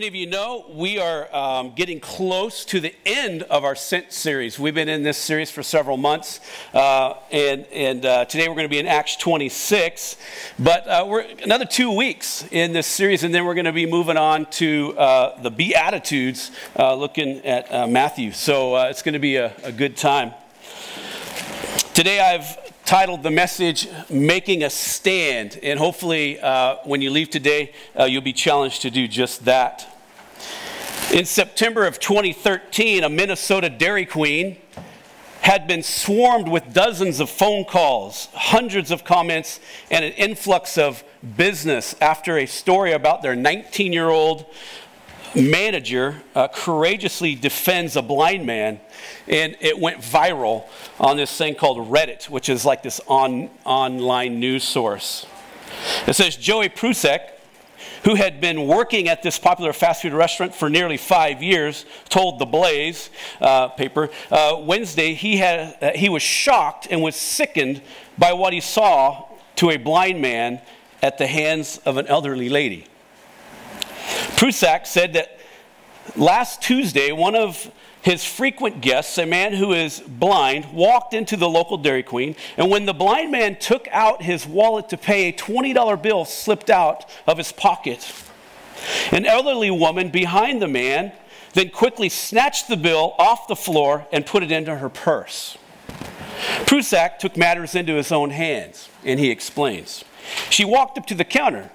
Many of you know, we are um, getting close to the end of our Sent series. We've been in this series for several months, uh, and, and uh, today we're going to be in Acts 26. But uh, we're another two weeks in this series, and then we're going to be moving on to uh, the Beatitudes, uh, looking at uh, Matthew. So it's going to be a, a good time. Today I've titled the message Making a Stand. And hopefully, uh, when you leave today, uh, you'll be challenged to do just that. In September of 2013, a Minnesota Dairy Queen had been swarmed with dozens of phone calls, hundreds of comments, and an influx of business after a story about their 19 year old manager uh, courageously defends a blind man, and it went viral on this thing called Reddit, which is like this on, online news source. It says Joey Prusak, who had been working at this popular fast food restaurant for nearly five years, told the Blaze uh, paper uh, Wednesday he, had, uh, he was shocked and was sickened by what he saw to a blind man at the hands of an elderly lady. Prusak said that last Tuesday, one of his frequent guests, a man who is blind, walked into the local Dairy Queen, and when the blind man took out his wallet to pay, a $20 bill slipped out of his pocket. An elderly woman behind the man then quickly snatched the bill off the floor and put it into her purse. Prusak took matters into his own hands, and he explains. She walked up to the counter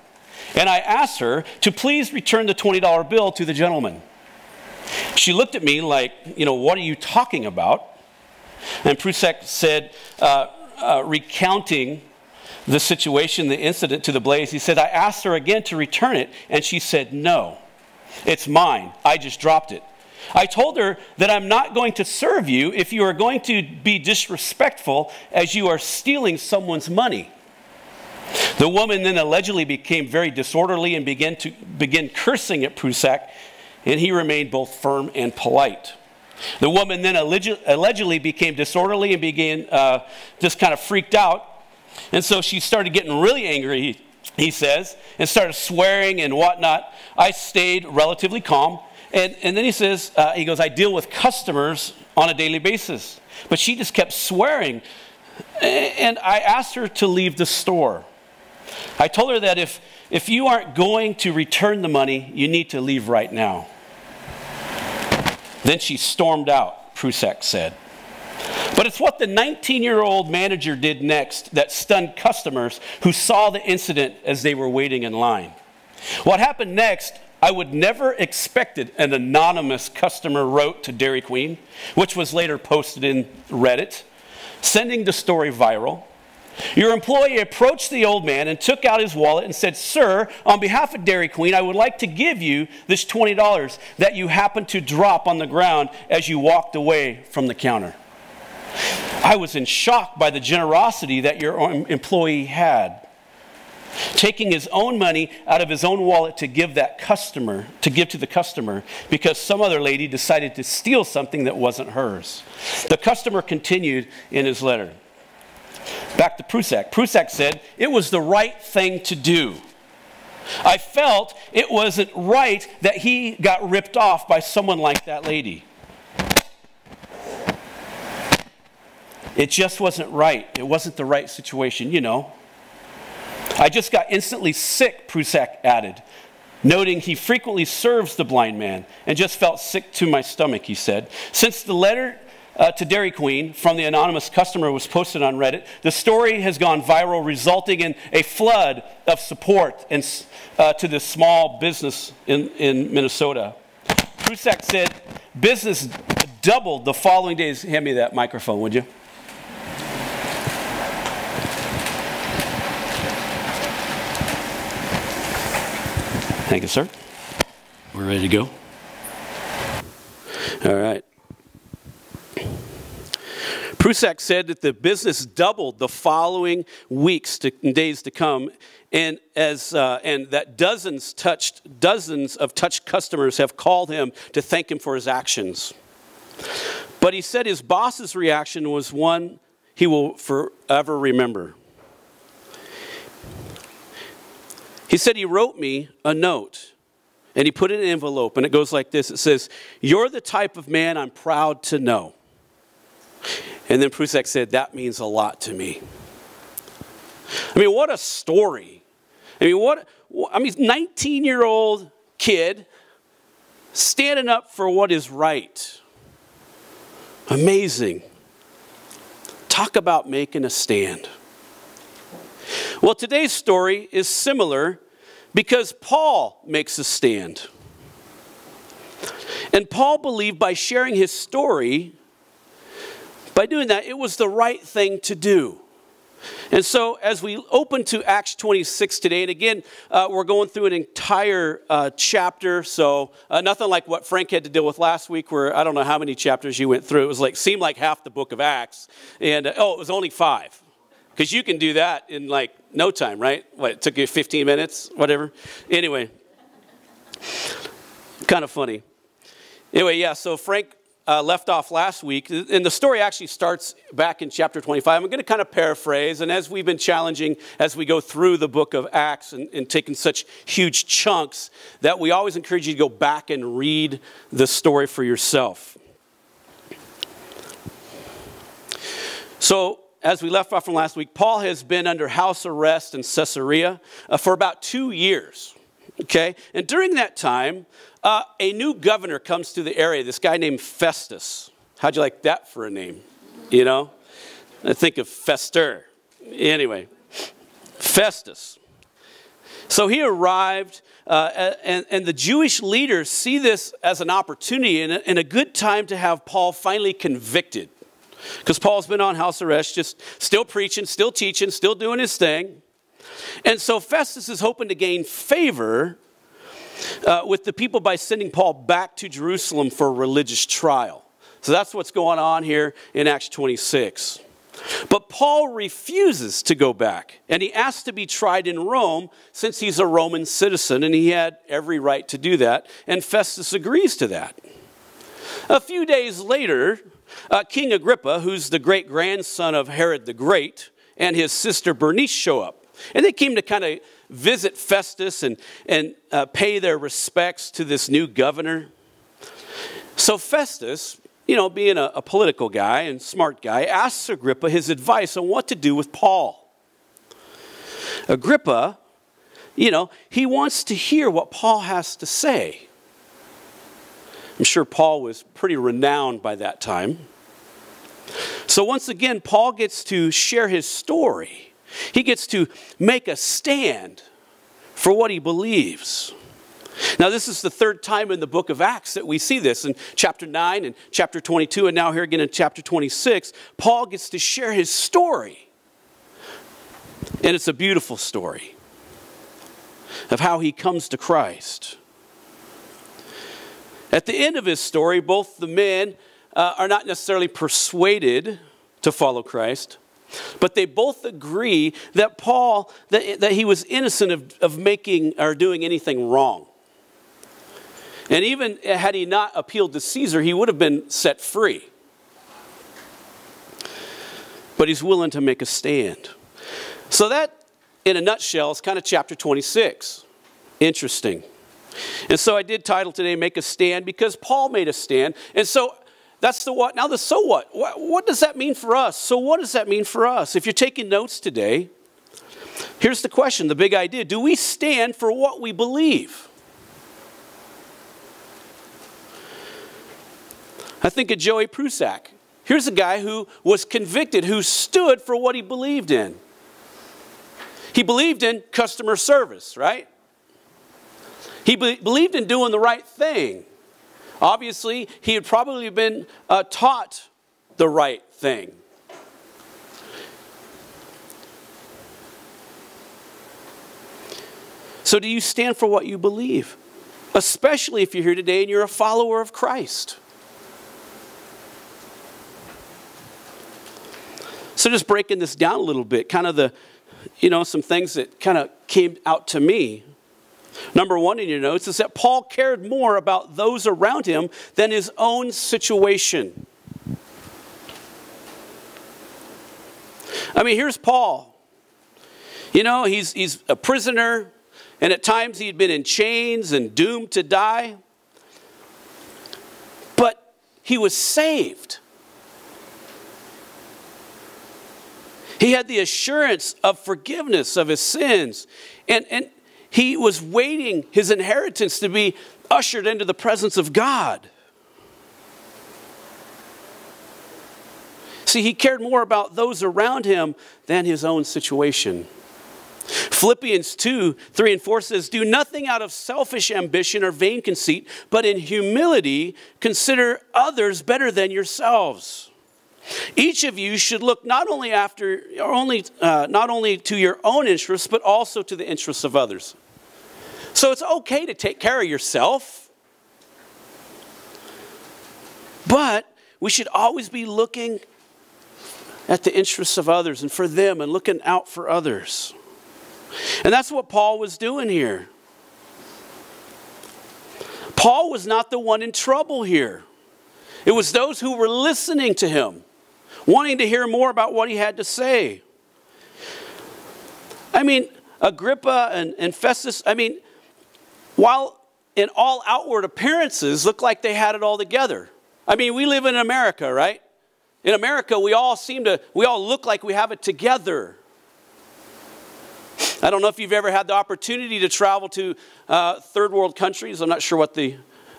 and I asked her to please return the $20 bill to the gentleman. She looked at me like, you know, what are you talking about? And Prusak said, uh, uh, recounting the situation, the incident to the blaze, he said, I asked her again to return it, and she said, no, it's mine. I just dropped it. I told her that I'm not going to serve you if you are going to be disrespectful as you are stealing someone's money. The woman then allegedly became very disorderly and began to begin cursing at Prusak, and he remained both firm and polite. The woman then allegedly became disorderly and began uh, just kind of freaked out. And so she started getting really angry, he says, and started swearing and whatnot. I stayed relatively calm. And, and then he says, uh, he goes, I deal with customers on a daily basis. But she just kept swearing. And I asked her to leave the store. I told her that if, if you aren't going to return the money, you need to leave right now. Then she stormed out, Prusak said. But it's what the 19 year old manager did next that stunned customers who saw the incident as they were waiting in line. What happened next, I would never expected an anonymous customer wrote to Dairy Queen, which was later posted in Reddit, sending the story viral. Your employee approached the old man and took out his wallet and said, Sir, on behalf of Dairy Queen, I would like to give you this $20 that you happened to drop on the ground as you walked away from the counter. I was in shock by the generosity that your employee had. Taking his own money out of his own wallet to give that customer, to give to the customer, because some other lady decided to steal something that wasn't hers. The customer continued in his letter. Back to Prusak. Prusak said, It was the right thing to do. I felt it wasn't right that he got ripped off by someone like that lady. It just wasn't right. It wasn't the right situation, you know. I just got instantly sick, Prusak added, noting he frequently serves the blind man, and just felt sick to my stomach, he said. Since the letter uh, to Dairy Queen from the anonymous customer was posted on Reddit. The story has gone viral, resulting in a flood of support and, uh, to this small business in, in Minnesota. Prusak said business doubled the following days. Hand me that microphone, would you? Thank you, sir. We're ready to go. All right. Prusak said that the business doubled the following weeks to, days to come, and, as, uh, and that dozens, touched, dozens of touched customers have called him to thank him for his actions. But he said his boss's reaction was one he will forever remember. He said he wrote me a note And he put it in an envelope, and it goes like this It says, You're the type of man I'm proud to know. And then Prusak said, That means a lot to me. I mean, what a story. I mean, what, I mean, 19 year old kid standing up for what is right. Amazing. Talk about making a stand. Well, today's story is similar because Paul makes a stand. And Paul believed by sharing his story, by doing that, it was the right thing to do. And so, as we open to Acts 26 today, and again, uh, we're going through an entire uh, chapter, so uh, nothing like what Frank had to deal with last week, where I don't know how many chapters you went through. It was like seemed like half the book of Acts, and uh, oh, it was only five, because you can do that in like no time, right? What it took you 15 minutes, whatever. Anyway, kind of funny. Anyway, yeah. So Frank uh, left off last week, and the story actually starts back in chapter 25. I'm going to kind of paraphrase, and as we've been challenging as we go through the book of Acts and, and taking such huge chunks, that we always encourage you to go back and read the story for yourself. So, as we left off from last week, Paul has been under house arrest in Caesarea uh, for about two years. Okay? And during that time, uh, a new governor comes to the area, this guy named Festus. How'd you like that for a name? You know? I think of Fester. Anyway, Festus. So he arrived, uh, and, and the Jewish leaders see this as an opportunity and a, and a good time to have Paul finally convicted. Because Paul's been on house arrest, just still preaching, still teaching, still doing his thing. And so Festus is hoping to gain favor uh, with the people by sending Paul back to Jerusalem for a religious trial. So that's what's going on here in Acts 26. But Paul refuses to go back, and he asks to be tried in Rome since he's a Roman citizen, and he had every right to do that, and Festus agrees to that. A few days later, uh, King Agrippa, who's the great grandson of Herod the Great, and his sister Bernice show up. And they came to kind of visit Festus and, and uh, pay their respects to this new governor. So Festus, you know, being a, a political guy and smart guy, asks Agrippa his advice on what to do with Paul. Agrippa, you know, he wants to hear what Paul has to say. I'm sure Paul was pretty renowned by that time. So once again, Paul gets to share his story. He gets to make a stand for what he believes. Now, this is the third time in the book of Acts that we see this. In chapter 9 and chapter 22, and now here again in chapter 26, Paul gets to share his story. And it's a beautiful story of how he comes to Christ. At the end of his story, both the men uh, are not necessarily persuaded to follow Christ, but they both agree that Paul, that, that he was innocent of, of making or doing anything wrong. And even had he not appealed to Caesar, he would have been set free. But he's willing to make a stand. So, that, in a nutshell, is kind of chapter 26. Interesting. And so I did title today, Make a Stand, because Paul made a stand. And so that's the what. Now, the so what. what. What does that mean for us? So, what does that mean for us? If you're taking notes today, here's the question the big idea Do we stand for what we believe? I think of Joey Prusak. Here's a guy who was convicted, who stood for what he believed in. He believed in customer service, right? He be- believed in doing the right thing. Obviously, he had probably been uh, taught the right thing. So, do you stand for what you believe? Especially if you're here today and you're a follower of Christ. So, just breaking this down a little bit, kind of the, you know, some things that kind of came out to me Number one in your notes is that Paul cared more about those around him than his own situation. I mean, here's Paul. You know, he's, he's a prisoner. and at times he had been in chains and doomed to die. But he was saved. He had the assurance of forgiveness of his sins. And, and he was waiting his inheritance to be ushered into the presence of God. See, he cared more about those around him than his own situation. Philippians 2 3 and 4 says, Do nothing out of selfish ambition or vain conceit, but in humility consider others better than yourselves. Each of you should look not only after, only, uh, not only to your own interests, but also to the interests of others. So it's okay to take care of yourself, but we should always be looking at the interests of others and for them and looking out for others. And that's what Paul was doing here. Paul was not the one in trouble here. It was those who were listening to him, wanting to hear more about what he had to say. I mean, Agrippa and, and Festus, I mean, while in all outward appearances look like they had it all together. I mean, we live in America, right? In America, we all seem to, we all look like we have it together. I don't know if you've ever had the opportunity to travel to uh, third world countries. I'm not sure what the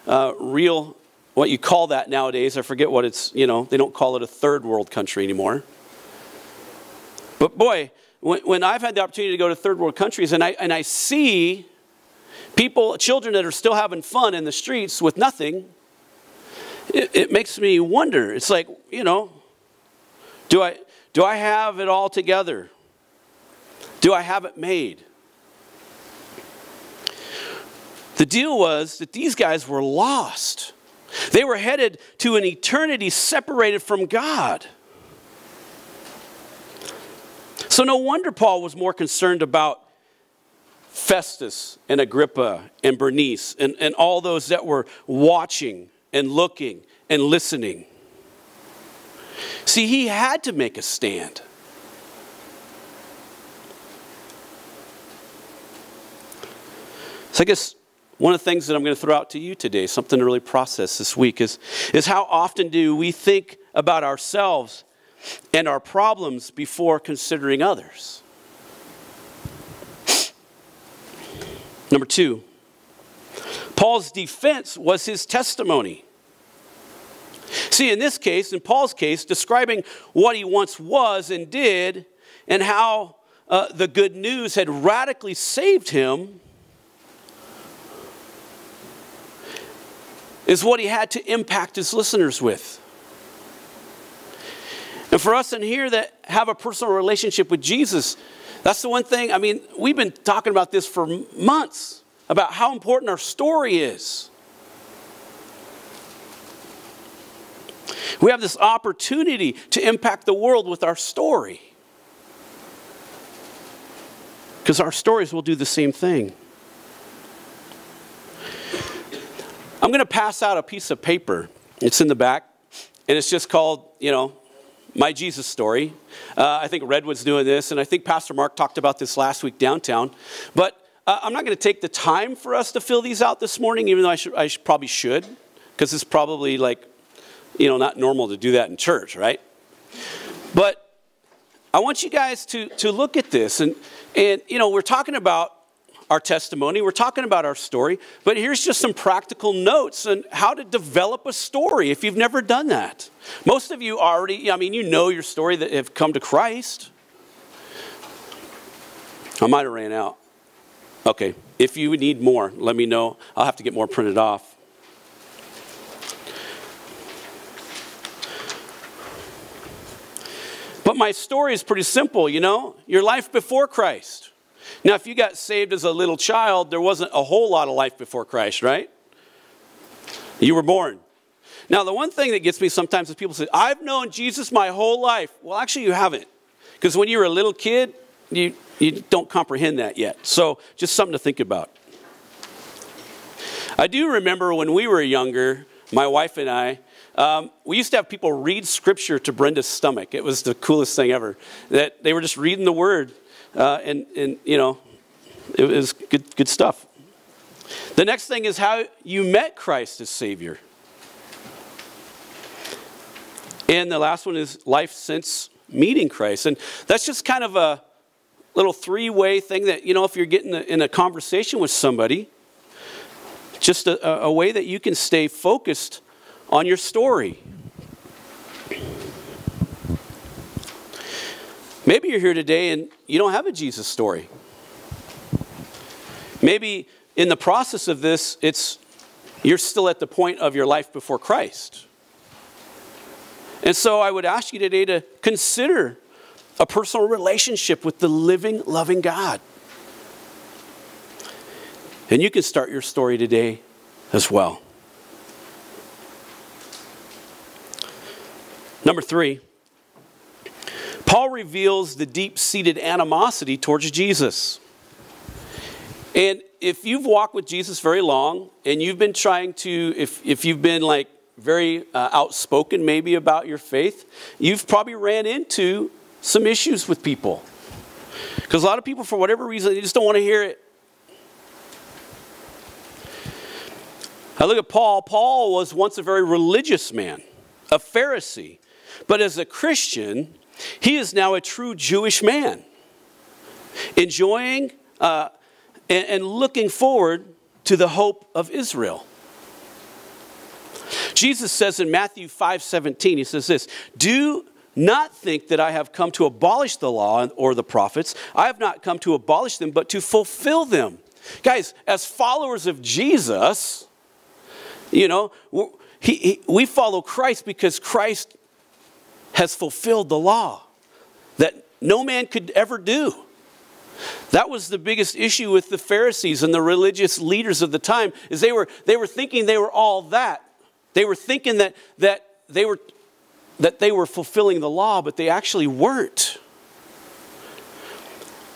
uh, real, what you call that nowadays. I forget what it's, you know, they don't call it a third world country anymore. But boy, when, when I've had the opportunity to go to third world countries and I, and I see people, children that are still having fun in the streets with nothing, it, it makes me wonder. It's like, you know, do I, do I have it all together? Do I have it made? The deal was that these guys were lost. They were headed to an eternity separated from God. So, no wonder Paul was more concerned about Festus and Agrippa and Bernice and, and all those that were watching and looking and listening. See, he had to make a stand. So I guess one of the things that I'm going to throw out to you today, something to really process this week, is, is how often do we think about ourselves and our problems before considering others? Number two, Paul's defense was his testimony. See, in this case, in Paul's case, describing what he once was and did and how uh, the good news had radically saved him is what he had to impact his listeners with. And for us in here that have a personal relationship with Jesus, that's the one thing, I mean, we've been talking about this for months about how important our story is. We have this opportunity to impact the world with our story. Because our stories will do the same thing. I'm going to pass out a piece of paper. It's in the back, and it's just called, you know, My Jesus Story. Uh, I think Redwood's doing this, and I think Pastor Mark talked about this last week downtown. But uh, I'm not going to take the time for us to fill these out this morning, even though I, should, I should, probably should, because it's probably like you know, not normal to do that in church, right? But I want you guys to, to look at this. And, and, you know, we're talking about our testimony, we're talking about our story, but here's just some practical notes on how to develop a story if you've never done that. Most of you already, I mean, you know your story that have come to Christ. I might have ran out. Okay, if you need more, let me know. I'll have to get more printed off. But my story is pretty simple, you know? Your life before Christ. Now, if you got saved as a little child, there wasn't a whole lot of life before Christ, right? You were born. Now, the one thing that gets me sometimes is people say, I've known Jesus my whole life. Well, actually, you haven't. Because when you were a little kid, you, you don't comprehend that yet. So, just something to think about. I do remember when we were younger, my wife and I, um, we used to have people read scripture to Brenda's stomach. It was the coolest thing ever. That they were just reading the word, uh, and and you know, it was good, good stuff. The next thing is how you met Christ as Savior. And the last one is life since meeting Christ. And that's just kind of a little three way thing that, you know, if you're getting in a conversation with somebody, just a, a way that you can stay focused on your story. Maybe you're here today and you don't have a Jesus story. Maybe in the process of this, it's you're still at the point of your life before Christ. And so I would ask you today to consider a personal relationship with the living, loving God. And you can start your story today as well. Number three, Paul reveals the deep seated animosity towards Jesus. And if you've walked with Jesus very long and you've been trying to, if, if you've been like very uh, outspoken maybe about your faith, you've probably ran into some issues with people. Because a lot of people, for whatever reason, they just don't want to hear it. I look at Paul. Paul was once a very religious man, a Pharisee. But as a Christian, he is now a true Jewish man, enjoying uh, and, and looking forward to the hope of Israel. Jesus says in Matthew 5 17, he says this Do not think that I have come to abolish the law or the prophets. I have not come to abolish them, but to fulfill them. Guys, as followers of Jesus, you know, he, he, we follow Christ because Christ has fulfilled the law that no man could ever do. That was the biggest issue with the Pharisees and the religious leaders of the time is they were, they were thinking they were all that. They were thinking that, that, they were, that they were fulfilling the law, but they actually weren't.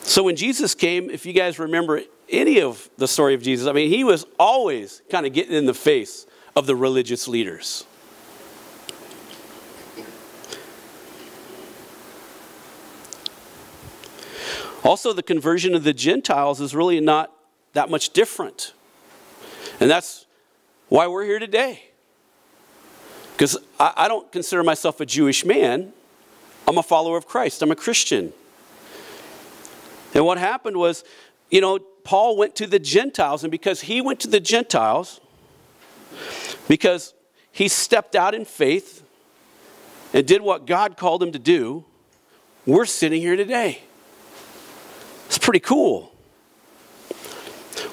So when Jesus came, if you guys remember any of the story of Jesus, I mean, he was always kind of getting in the face of the religious leaders. Also, the conversion of the Gentiles is really not that much different. And that's why we're here today. Because I, I, don't consider myself a Jewish man, I'm a follower of Christ, I'm a Christian. And what happened was, you know, Paul went to the Gentiles, and because he went to the Gentiles, because he stepped out in faith and did what God called him to do, we're sitting here today. Pretty cool.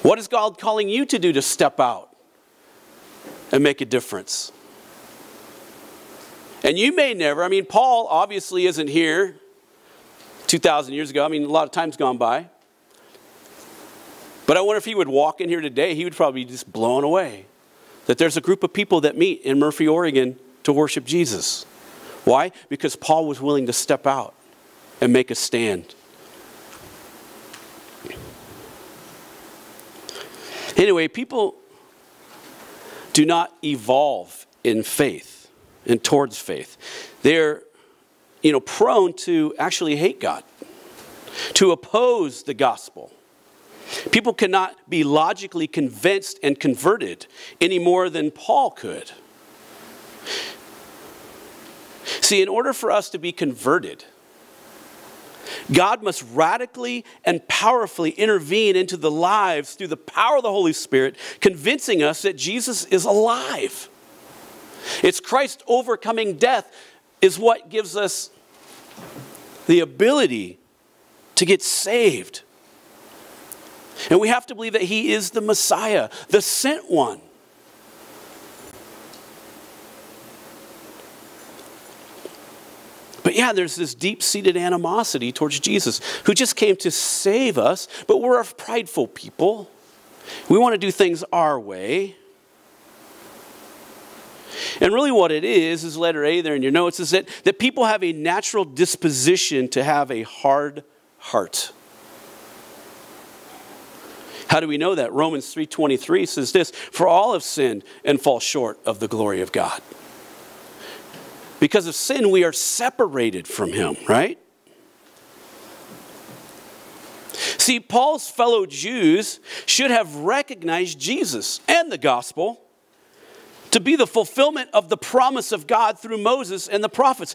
What is God calling you to do to step out and make a difference? And you may never, I mean, Paul obviously isn't here 2,000 years ago. I mean, a lot of time's gone by. But I wonder if he would walk in here today, he would probably be just blown away that there's a group of people that meet in Murphy, Oregon to worship Jesus. Why? Because Paul was willing to step out and make a stand. Anyway, people do not evolve in faith and towards faith. They're, you know, prone to actually hate God, to oppose the gospel. People cannot be logically convinced and converted any more than Paul could. See, in order for us to be converted, God must radically and powerfully intervene into the lives through the power of the Holy Spirit, convincing us that Jesus is alive. It's Christ overcoming death is what gives us the ability to get saved. And we have to believe that He is the Messiah, the sent one. Yeah, there's this deep seated animosity towards Jesus, who just came to save us, but we're a prideful people. We want to do things our way. And really, what it is, is letter A there in your notes, is that, that people have a natural disposition to have a hard heart. How do we know that? Romans 3:23 says this, "For all have sinned and fall short of the glory of God." Because of sin, we are separated from Him, right? See, Paul's fellow Jews should have recognized Jesus and the gospel to be the fulfillment of the promise of God through Moses and the prophets,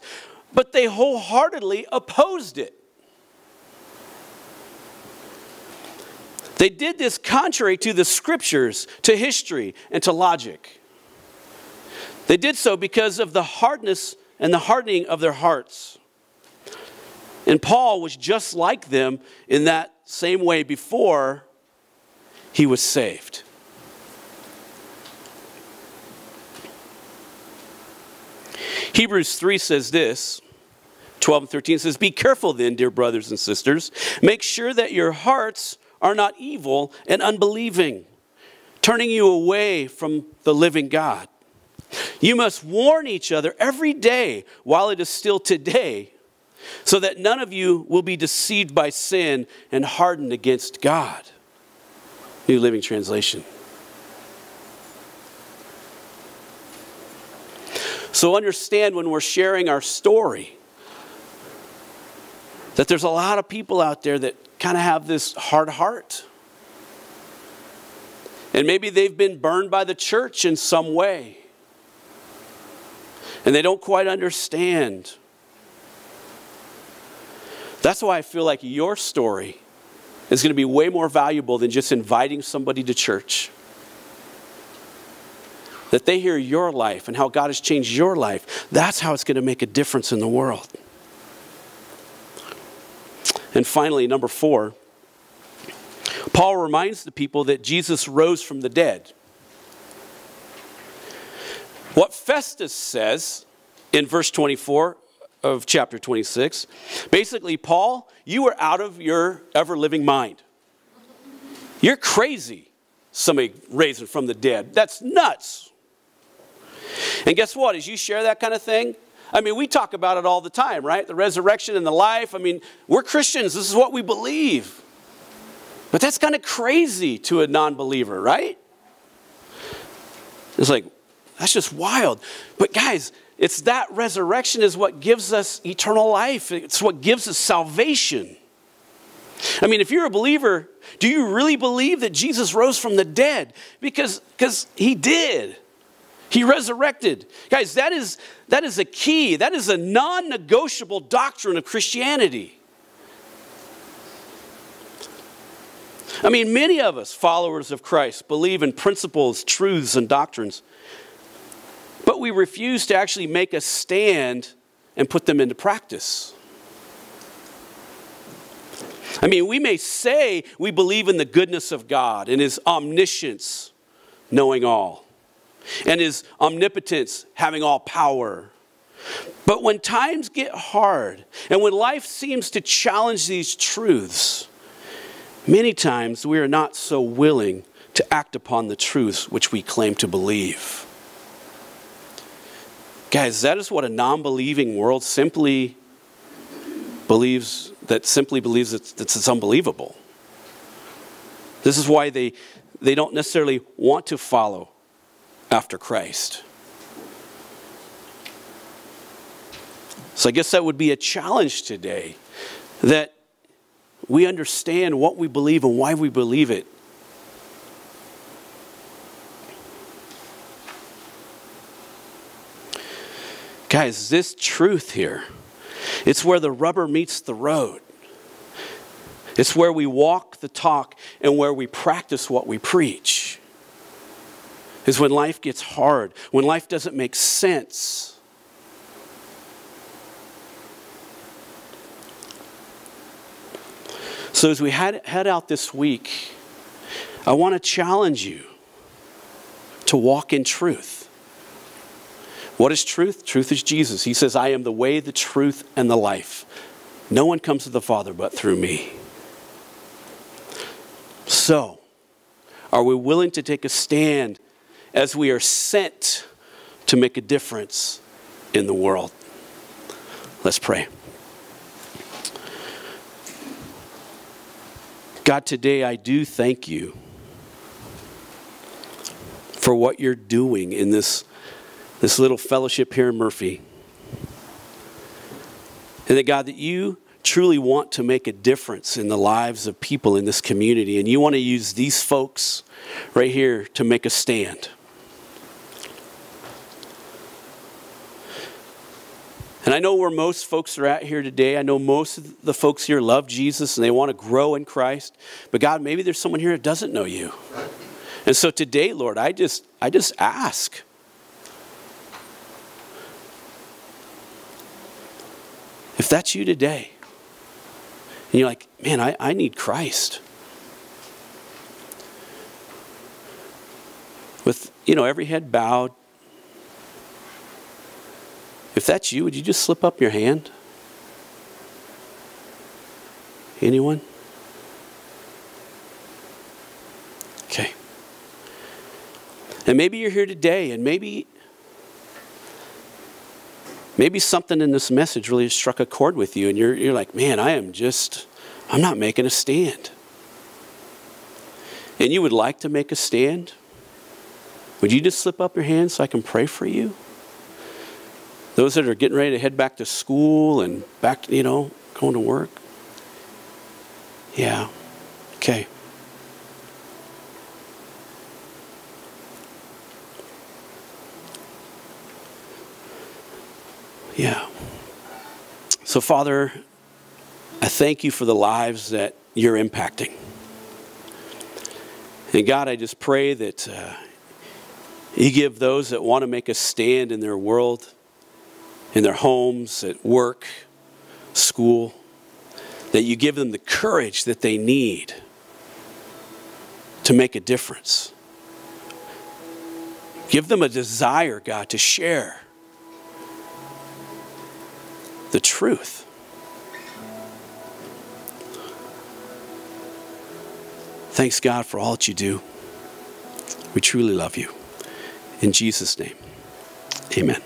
but they wholeheartedly opposed it. They did this contrary to the scriptures, to history, and to logic. They did so because of the hardness and the hardening of their hearts. And Paul was just like them in that same way before he was saved. Hebrews 3 says this 12 and 13 says, Be careful then, dear brothers and sisters. Make sure that your hearts are not evil and unbelieving, turning you away from the living God. You must warn each other every day while it is still today, so that none of you will be deceived by sin and hardened against God. New Living Translation. So understand when we're sharing our story that there's a lot of people out there that kind of have this hard heart. And maybe they've been burned by the church in some way. And they don't quite understand. That's why I feel like your story is going to be way more valuable than just inviting somebody to church. That they hear your life and how God has changed your life. That's how it's going to make a difference in the world. And finally, number four, Paul reminds the people that Jesus rose from the dead. What Festus says in verse 24 of chapter 26 basically, Paul, you are out of your ever living mind. You're crazy, somebody raising from the dead. That's nuts. And guess what? As you share that kind of thing, I mean, we talk about it all the time, right? The resurrection and the life. I mean, we're Christians. This is what we believe. But that's kind of crazy to a non believer, right? It's like, that's just wild. But guys, it's that resurrection is what gives us eternal life, it's what gives us salvation. I mean, if you're a believer, do you really believe that Jesus rose from the dead? Because because he did. He resurrected. Guys, that is, that is a key. That is a non negotiable doctrine of Christianity. I mean, many of us, followers of Christ, believe in principles, truths, and doctrines, but we refuse to actually make a stand and put them into practice. I mean, we may say we believe in the goodness of God and His omniscience, knowing all and his omnipotence, having all power. But when times get hard and when life seems to challenge these truths, many times we are not so willing to act upon the truths which we claim to believe. Guys, that is what a non believing world simply believes, that simply believes that it's unbelievable. This is why they, they don't necessarily want to follow after Christ. So I guess that would be a challenge today that we understand what we believe and why we believe it. Guys, this truth here, it's where the rubber meets the road. It's where we walk the talk and where we practice what we preach is when life gets hard, when life doesn't make sense. So, as we head, head out this week, I want to challenge you to walk in truth. What is truth? Truth is Jesus. He says, I am the way, the truth, and the life. No one comes to the Father but through me. So, are we willing to take a stand as we are sent to make a difference in the world. Let's pray. God, today I do thank you for what you're doing in this, this little fellowship here in Murphy. And that, God, that you truly want to make a difference in the lives of people in this community, and you want to use these folks right here to make a stand. And I know where most folks are at here today. I know most of the folks here love Jesus and they want to grow in Christ. But God, maybe there's someone here that doesn't know you. And so today, Lord, I just I just ask. If that's you today, and you're like, man, I, I need Christ. With, you know, every head bowed, if that's you, would you just slip up your hand? Anyone? Okay. And maybe you're here today, and maybe maybe something in this message really struck a chord with you, and you're, you're like, man, I am just, I'm not making a stand. And you would like to make a stand? Would you just slip up your hand so I can pray for you? Those that are getting ready to head back to school and back, you know, going to work. Yeah. Okay. Yeah. So, Father, I thank you for the lives that you're impacting. And God, I just pray that uh, you give those that want to make a stand in their world in their homes, at work, school, that you give them the courage that they need to make a difference. Give them a desire, God, to share the truth. Thanks, God, for all that you do. We truly love you. In Jesus' name, amen.